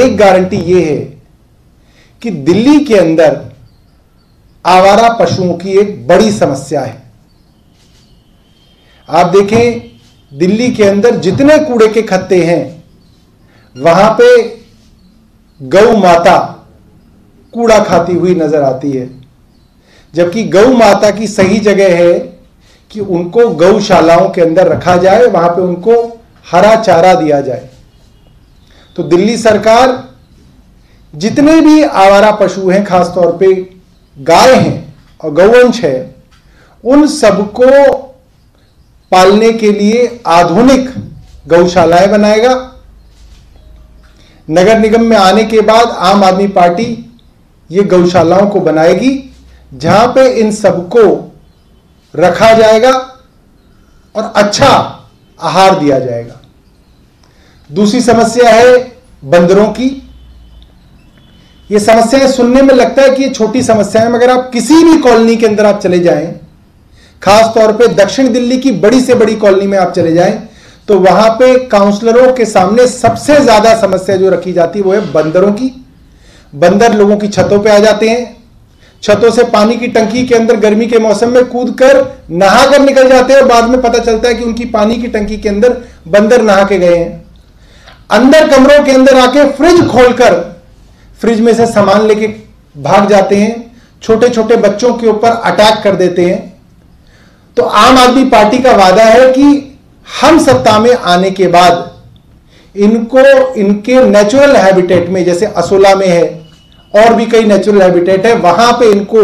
एक गारंटी यह है कि दिल्ली के अंदर आवारा पशुओं की एक बड़ी समस्या है। आप देखें, दिल्ली के अंदर जितने कूड़े के खत्ते हैं, वहाँ पे गौ माता कूड़ा खाती हुई नज़र आती है। जबकि गौ माता की सही जगह है कि उनको गौशालाओं के अंदर रखा जाए, वहाँ पे उनको हरा चारा दिया जाए। तो दिल्ली सरकार जितने भी आवारा पशु हैं खासतौर पे गाय हैं और गौवंश है, उन सबको पालने के लिए आधुनिक गौशालाएँ बनाएगा। नगर निगम में आने के बाद आम आदमी पार्टी ये गौशालाओं को बनाएगी, जहाँ पे इन सबको रखा जाएगा और अच्छा आहार दिया जाएगा। दूसरी समस्या है बंदरों की। ये समस्याएँ सुनने में लगता है कि ये छोटी समस्या है, मगर आप किसी भी कॉलोनी के अंदर आप चले जाएँ, खास तौर पे दक्षिण दिल्ली की बड़ी से बड़ी कॉलोनी में आप चले जाएँ तो वहाँ पे काउंसलरों के सामने सबसे ज़्यादा समस्या जो रखी जाती है वो है बंदरों की। बंदर लोगों की छतों पे आ जाते हैं, छतों से पानी की टंकी के अंदर गर्मी के मौसम में कूद कर नहा कर निकल जाते हैं और बाद में पता चलता है कि उनकी पानी की टंकी के अंदर बंदर नहा के गए हैं। अंदर कमरों के अंदर आके फ्रिज खोलकर फ्रिज में से सामान लेके भाग जाते हैं छोटे छोटे बच्चों के ऊपर अटैक कर देते हैं। तो आम आदमी पार्टी का वादा है कि हम सत्ता में आने के बाद इनको, इनके नेचुरल हैबिटेट में, जैसे असोला में है, और भी कई नेचुरल हैबिटेट है, वहाँ पे इनको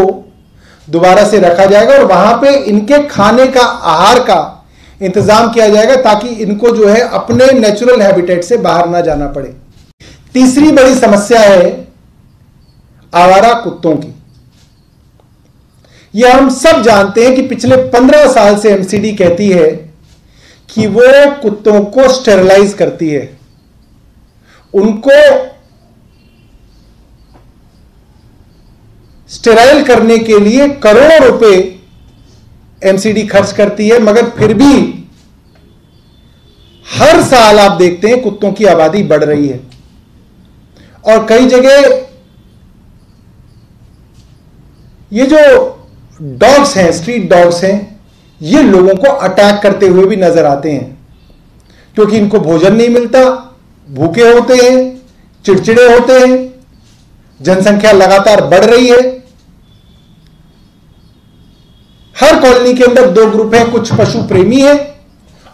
दोबारा से रखा जाएगा और वहाँ पे इनके खाने का, आहार का इंतज़ाम किया जाएगा ताकि इनको जो है अपने नेचुरल हैबिटेट से बाहर ना जाना पड़े। तीसरी बड़ी समस्या है आवारा कुत्तों की। यह हम सब जानते हैं कि पिछले पंद्रह साल से एमसीडी कहती है कि वो कुत्तों को स्टेरलाइज करती है। उनको स्टेराइल करने के लिए करोड़ों रुपए एमसीडी खर्च करती है, मगर फिर भी हर साल आप देखते हैं कुत्तों की आबादी बढ़ रही है। और कई जगह ये जो डॉग्स हैं, स्ट्रीट डॉग्स हैं, ये लोगों को अटैक करते हुए भी नज़र आते हैं, क्योंकि इनको भोजन नहीं मिलता, भूखे होते हैं, चिड़चिड़े होते हैं, जनसंख्या लगातार बढ़ रही है हर कॉलोनी के अंदर दो ग्रुप हैं, कुछ पशु प्रेमी हैं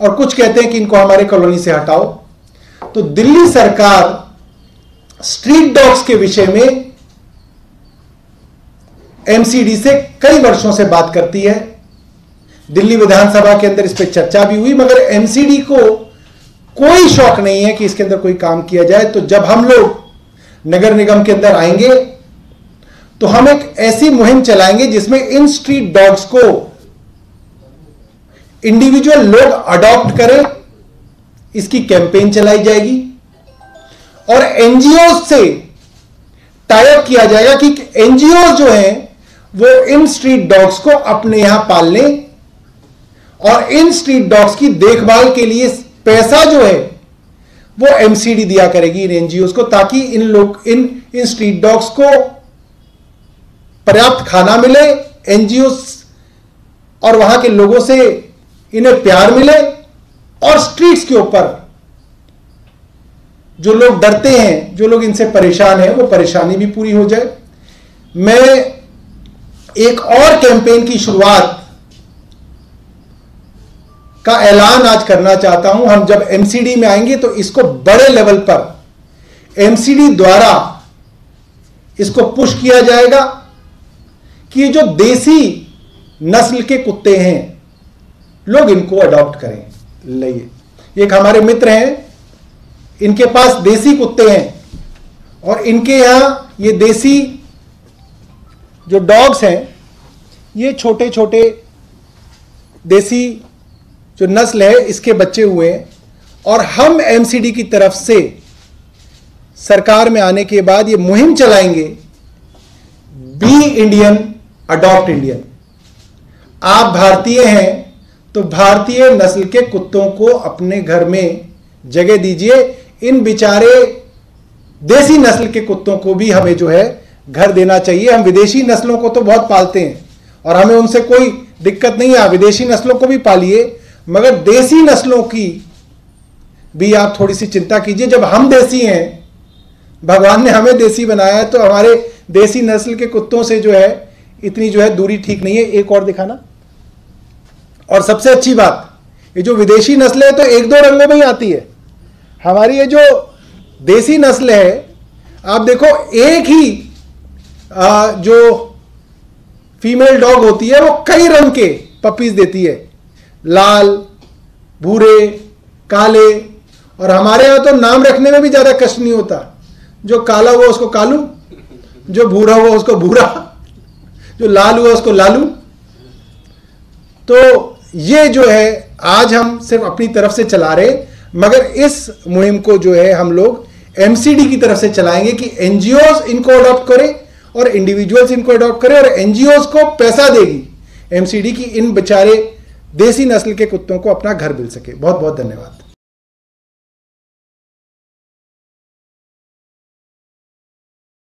और कुछ कहते हैं कि इनको हमारे कॉलोनी से हटाओ। तो दिल्ली सरकार स्ट्रीट डॉग्स के विषय में एमसीडी से कई वर्षों से बात करती है। दिल्ली विधानसभा के अंदर इस पर चर्चा भी हुई, मगर एमसीडी को कोई शौक नहीं है कि इसके अंदर कोई काम किया जाए। तो जब हम लोग नगर निगम के अंदर आएँगे तो हम एक ऐसी मुहिम चलाएँगे जिसमें इन स्ट्रीट डॉग्स को इंडिविजुअल लोग अडॉप्ट करें, इसकी कैंपेन चलाई जाएगी और एनजीओ से टाइप किया जाएगा कि एनजीओ जो हैं, वो इन स्ट्रीट डॉग्स को अपने यहाँ पाल लें और इन स्ट्रीट डॉग्स की देखभाल के लिए पैसा जो है, वो एमसीडी दिया करेगी इन एनजीओ को, ताकि इन लोग, इन इन स्ट्रीट डॉग्स को पर्याप्त खाना मिले एनजीओ और वहाँ के लोगों से इन्हें प्यार मिले और स्ट्रीट्स के ऊपर जो लोग डरते हैं, जो लोग इनसे परेशान हैं, वो परेशानी भी पूरी हो जाए। मैं एक और कैंपेन की शुरुआत का ऐलान आज करना चाहता हूँ। हम जब एमसीडी में आएँगे तो इसको बड़े लेवल पर एमसीडी द्वारा इसको पुश किया जाएगा। कि जो देसी नस्ल के कुत्ते हैं, लोग इनको अडॉप्ट करें। लिए एक हमारे मित्र हैं, इनके पास देसी कुत्ते हैं, और इनके यहाँ ये देसी जो डॉग्स हैं, ये छोटे छोटे देसी जो नस्ल है, इसके बच्चे हुए हैं, और हम एमसीडी की तरफ़ से सरकार में आने के बाद ये मुहिम चलाएँगे बी इंडियन अडॉप्ट इंडियन आप भारतीय हैं तो भारतीय नस्ल के कुत्तों को अपने घर में जगह दीजिए। इन बिचारे देसी नस्ल के कुत्तों को भी हमें जो है घर देना चाहिए। हम विदेशी नस्लों को तो बहुत पालते हैं और हमें उनसे कोई दिक्कत नहीं है। विदेशी नस्लों को भी पालिए, मगर देसी नस्लों की भी आप थोड़ी सी चिंता कीजिए। जब हम देसी हैं, भगवान ने हमें देसी बनाया है तो हमारे देसी नस्ल के कुत्तों से जो है इतनी जो है दूरी ठीक नहीं है एक और दिखाना। और सबसे अच्छी बात ये जो विदेशी नस्ल है तो एक दो रंगों में ही आती है। हमारी ये जो देसी नस्ल है आप देखो एक ही आ, जो फीमेल डॉग होती है वो कई रंग के पपीज देती है। लाल भूरे काले और हमारे यहाँ तो नाम रखने में भी ज़्यादा कष्ट नहीं होता। जो काला हुआ उसको कालू जो भूरा हुआ उसको भूरा। जो लाल हुआ उसको लालू। तो ये जो है, आज हम सिर्फ़ अपनी तरफ़ से चला रहे, मगर इस मुहिम को जो है हम लोग एमसीडी की तरफ़ से चलाएँगे कि एनजीओ इनको अडॉप्ट करें और इंडिविजुअल्स इनको अडॉप्ट करें और एनजीओ को पैसा देगी। एमसीडी की इन बेचारे देसी नस्ल के कुत्तों को अपना घर मिल सके। बहुत बहुत धन्यवाद।